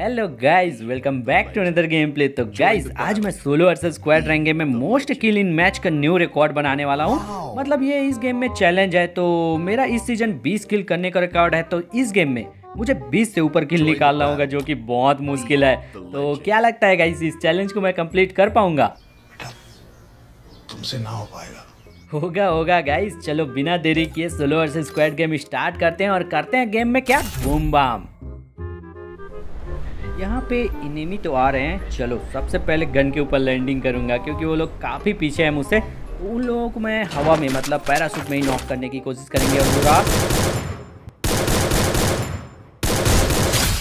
Hello guys welcome back to another game play तो guys आज मैं solo versus squad rank game में most kill in match का new record बनाने वाला हूँ। मतलब ये इस गेम में चैलेंज है तो मेरा इस सीज़न 20 किल करने का रिकॉर्ड है तो इस गेम में मुझे 20 से ऊपर किल निकालना होगा जो कि बहुत मुश्किल है। तो क्या लगता है गाइस इस चैलेंज को मैं कंप्लीट कर पाऊँगा? तुमसे ना हो पाएगा। होगा होगा गाइस चलो बिना देरी किए solo versus squad game start करते हैं और करते हैं गेम में क्या? बूम बाम यहाँ पे इनेमी तो आ रहे हैं। चलो, सबसे पहले गन के ऊपर लैंडिंग करूँगा, क्योंकि वो लोग काफ़ी पीछे हैं मुझसे। उन लोगों को मैं हवा में मतलब पैरासूट में ही नॉक करने की कोशिश करेंगे और पूरा।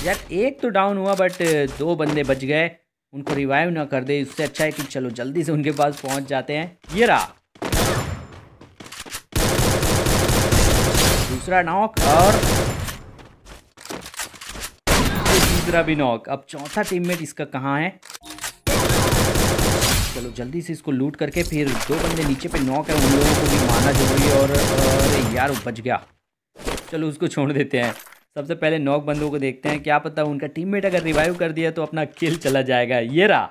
यार, एक तो डाउन हुआ बट दो बंदे बच गए। उनको रिवाइव ना कर दे, इससे अच्छा है कि चलो जल्दी से उनके पास पहुँच जाते हैं। ये रहा। दूसरा नॉक और तीसरा भी नॉक अब चौथा टीममेट इसका कहाँ है? चलो जल्दी से इसको लूट करके फिर दो बंदे नीचे पे नॉक है उन लोगों को भी मारना ज़रूरी है और अरे यार वो बच गया। चलो उसको छोड़ देते हैं। सबसे पहले नॉक बंदों को देखते हैं क्या पता उनका टीममेट अगर रिवाइव कर दिया तो अपना किल चला जाएगा। ये रहा।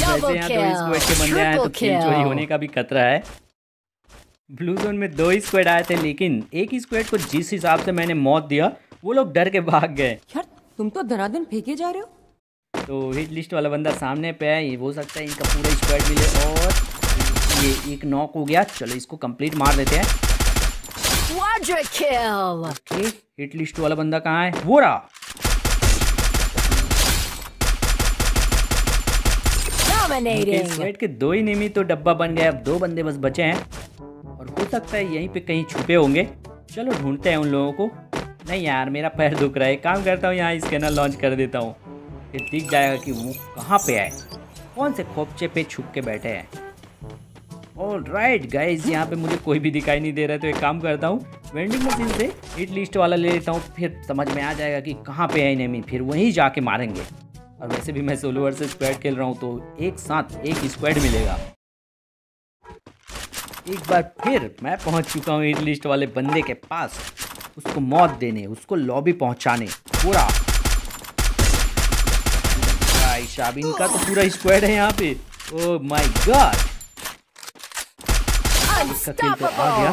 वैसे यहाँ दो स्क्वाड के बंदे आए तो किल चोरी होने का भी खतरा है। ब्लू जोन में दो ही स्क्वाड आए थे लेकिन एक ही स्क्वाड को जिस हिसाब से मैंने मौत दिया वो लोग डर के भाग गए। यार तुम तो धनाधन फेंके जा रहे हो। तो हिट लिस्ट वाला बंदा सामने पे है ये हो सकता है इनका पूरा स्क्वाड मिले और ये एक नॉक हो गया। चलो इसको कंप्लीट मार देते हैं! ओके हिट लिस्ट वाला बंदा कहाँ है? वो रहा। के दो ही नेमी तो डब्बा बन गया अब दो बंदे बस बचे हैं। और हो सकता है यहीं पे कहीं छुपे होंगे। चलो ढूंढते हैं उन लोगों को। नहीं यार, मेरा पैर दुख रहा है। काम करता हूँ, यहाँ स्कैनर लॉन्च कर देता हूँ। फिर दिख जाएगा कि वो कहाँ पे आए कौन से खोपचे पे छुप के बैठे हैं? ऑल राइट गाइज़ यहाँ पे मुझे कोई भी दिखाई नहीं दे रहा है तो एक काम करता हूँ। वेंडिंग मशीन से हिट लिस्ट वाला ले लेता हूँ। फिर समझ में आ जाएगा कि कहाँ पे है नेमी फिर वहीं जाके मारेंगे। और वैसे भी मैं सोलो वर्सेस स्क्वाड खेल रहा हूँ तो एक साथ एक स्क्वाड मिलेगा। एक बार फिर मैं पहुँच चुका हूँ लिस्ट वाले बंदे के पास। उसको मौत देने, उसको लॉबी पहुँचाने। पूरा। भाई शाबिन का तो पूरा स्क्वाड है यहाँ पे। ओ माय गॉड तो आ गया।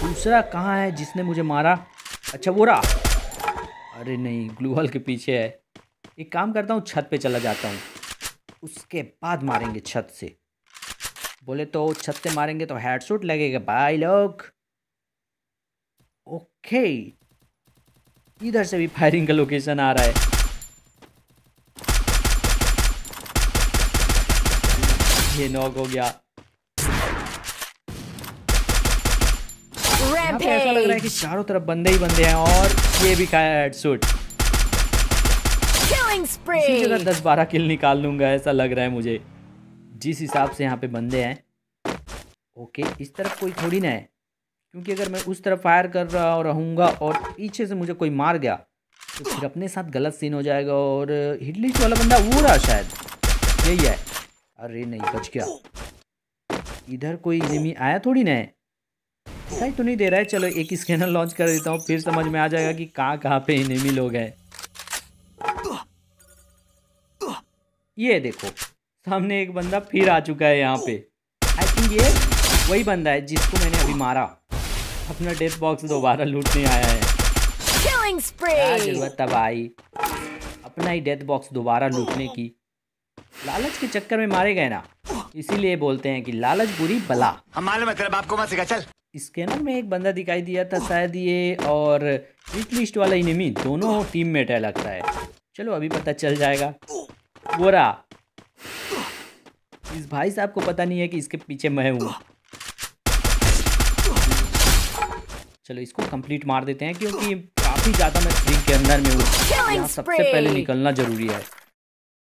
दूसरा कहाँ है जिसने मुझे मारा? अच्छा वो रहा। अरे नहीं ग्लू वॉल के पीछे है। एक काम करता हूँ, छत पे चला जाता हूँ। उसके बाद मारेंगे छत से। बोले तो छत से मारेंगे तो हेडशॉट लगेगा। भाई लोग। ओके इधर से भी फायरिंग का लोकेशन आ रहा है। ये नॉक हो गया। ऐसा लग रहा है कि चारों तरफ़ बंदे ही बंदे हैं और ये भी खाया हेडशॉट Killing जगह दस बारह किल निकाल लूँगा ऐसा लग रहा है मुझे। जिस हिसाब से यहाँ पे बंदे हैं, ओके, इस तरफ़ कोई थोड़ी ना है, क्योंकि अगर मैं उस तरफ़ फायर कर रहा रहूँगा और पीछे से मुझे कोई मार गया तो फिर अपने साथ गलत सीन हो जाएगा और हिटलिस्ट वाला बंदा वो रहा शायद। यही है। अरे नहीं, बच गया। इधर कोई एनिमी आया थोड़ी ना है। दिखाई तो नहीं दे रहा है? चलो, एक स्कैनर लॉन्च कर देता हूँ, फिर समझ में आ जाएगा कि कहाँ कहाँ पे एनिमी लोग हैं। ये देखो सामने एक बंदा फिर आ चुका है यहाँ पे। आई थिंक ये वही बंदा है जिसको मैंने अभी मारा। अपना डेथ बॉक्स दोबारा लूटने आया है। Killing ज़रूरत भाई? अपना ही डेथ बॉक्स दोबारा लूटने की। लालच के चक्कर में मारे गए ना। इसीलिए बोलते हैं कि लालच बुरी बला। हम मालूम है तेरे बाप को मत सिखा चल। स्कैनर में एक बंदा दिखाई दिया था शायद ये और हिट लिस्ट वाला इनिमी दोनों टीम मेट है लगता है। चलो अभी पता चल जाएगा। वो रहा। इस भाई साहब को पता नहीं है कि इसके पीछे मैं हूँ। चलो इसको कंप्लीट मार देते हैं क्योंकि काफ़ी ज़्यादा मैं स्ट्रीम के अंदर में हूँ। सबसे पहले निकलना ज़रूरी है।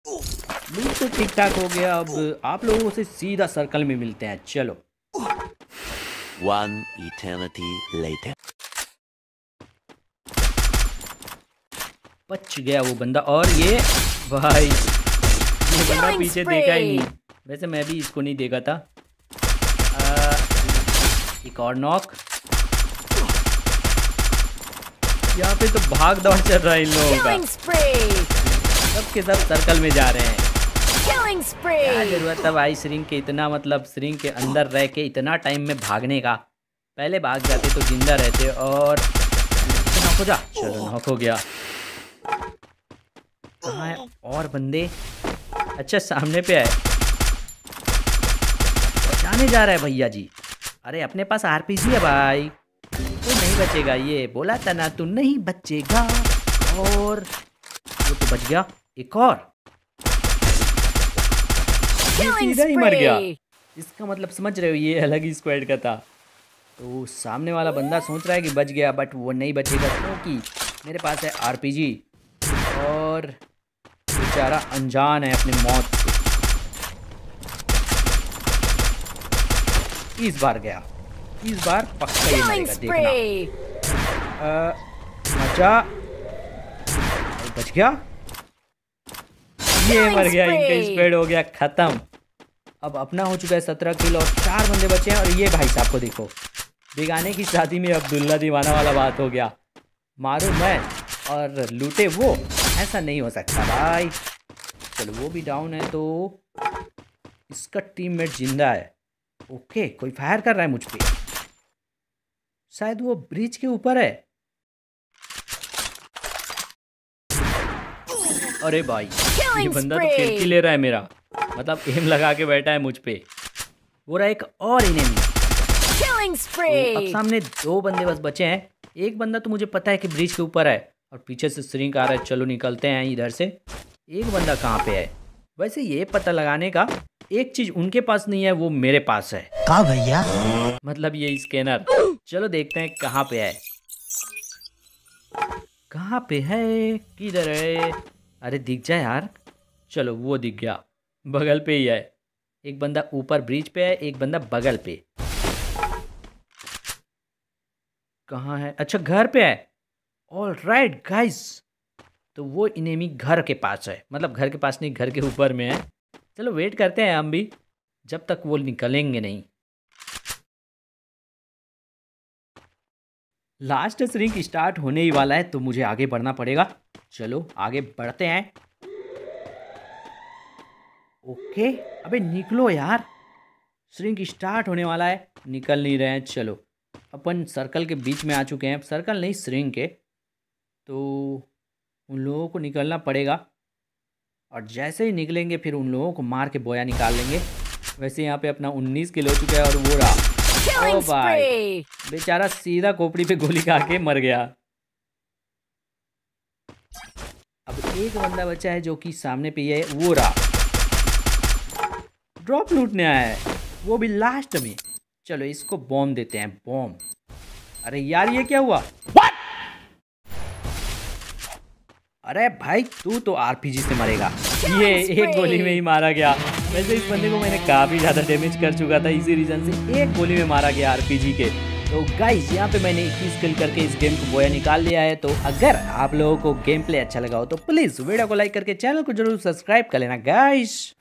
लूट तो ठीक ठाक हो गया। अब आप लोगों से सीधा सर्कल में मिलते हैं। चलो। One eternity later. बच गया वो बंदा। और ये भाई ये बंदा पीछे देखा ही नहीं। वैसे मैं भी इसको नहीं देखा था। आ, एक और नॉक यहाँ पे तो भाग दौड़ चल रहा है इन लोगों का। Spree. सब के सब सर्कल में जा रहे हैं। क्या. ज़रूरत भाई श्रिंक के? इतना मतलब श्रिंक के अंदर रह के इतना टाइम में भागने का। पहले भाग जाते तो ज़िंदा रहते और नॉक हो जा। चलो नॉक हो गया। कहाँ है? और बंदे? अच्छा सामने पे है जाने जा रहा है भैया जी। अरे अपने पास आरपीजी है भाई। तो नहीं बचेगा ये। बोला था ना तू नहीं बचेगा। और वो तो बच गया। एक और। सीधा ही मर गया। इसका मतलब समझ रहे हो ये अलग ही स्क्वाड का था। तो सामने वाला बंदा सोच रहा है कि बच गया बट वो नहीं बचेगा क्योंकि मेरे पास है आरपीजी और बेचारा अनजान है अपनी मौत से। इस बार गया। इस बार पक्का Killing मरेगा देखना. अ, मचा बच गया। ये मर गया इनका. स्प्रेड हो गया खत्म। अब अपना हो चुका है सत्रह किल और चार बंदे बचे हैं। और ये भाई साहब को देखो बेगाने की शादी में अब्दुल्ला दीवाना वाला बात हो गया। मारो मैं और लूटे वो। ऐसा नहीं हो सकता भाई। चलो वो भी डाउन है तो इसका टीममेट ज़िंदा है। ओके कोई फायर कर रहा है मुझ पे? शायद वो ब्रिज के ऊपर है। अरे भाई ये बंदा तो spree. ले रहा है मेरा। मतलब एम लगा के बैठा है मुझ पे। वो रहा एक और इनेमी तो अब सामने दो बंदे बस बचे हैं। एक बंदा तो मुझे पता है कि ब्रिज के ऊपर है। और पीछे से श्रिंक आ रहा है चलो निकलते हैं इधर से। एक बंदा कहाँ पे है? वैसे ये पता लगाने का एक चीज़ उनके पास नहीं है वो मेरे पास है। का भैया? मतलब ये स्कैनर। चलो देखते हैं कहाँ पे है। कहाँ पे है? किधर है? अरे दिख जाए यार। चलो वो दिख गया। बगल पे ही है। एक बंदा ऊपर ब्रिज पे है एक बंदा बगल पे। कहाँ है? अच्छा घर पे है। ऑल राइट गाइस तो वो इनेमी घर के पास है। मतलब घर के पास नहीं घर के ऊपर में है। चलो वेट करते हैं हम भी, जब तक वो निकलेंगे नहीं। लास्ट श्रिंक स्टार्ट होने ही वाला है तो मुझे आगे बढ़ना पड़ेगा। चलो, आगे बढ़ते हैं। ओके अबे निकलो यार। श्रिंक स्टार्ट होने वाला है, निकल नहीं रहे हैं, चलो। अपन सर्कल के बीच में आ चुके हैं सर्कल नहीं श्रिंक के। तो उन लोगों को निकलना पड़ेगा। और जैसे ही निकलेंगे फिर उन लोगों को मार के बोया निकाल लेंगे। वैसे यहाँ पे अपना 19 किलो हो चुका है और वो रहा। ओ भाई बेचारा सीधा खोपड़ी पे गोली खा के मर गया। अब एक बंदा बचा है जो कि सामने पे है वो रहा। ड्रॉप लूटने आया है। वो भी लास्ट में। चलो इसको बॉम्ब देते हैं बॉम्ब अरे यार ये क्या हुआ? अरे भाई तू तो आरपीजी से मरेगा। ये एक गोली में ही मारा गया। वैसे इस बंदे को मैंने काफ़ी ज़्यादा डैमेज कर चुका था इसी रीज़न से एक गोली में मारा गया आरपीजी के। तो गाइस यहाँ पे मैंने 21 किल करके इस गेम को बोया निकाल लिया है। तो अगर आप लोगों को गेम प्ले अच्छा लगा हो तो प्लीज़ वीडियो को लाइक करके चैनल को ज़रूर सब्सक्राइब कर लेना गाइस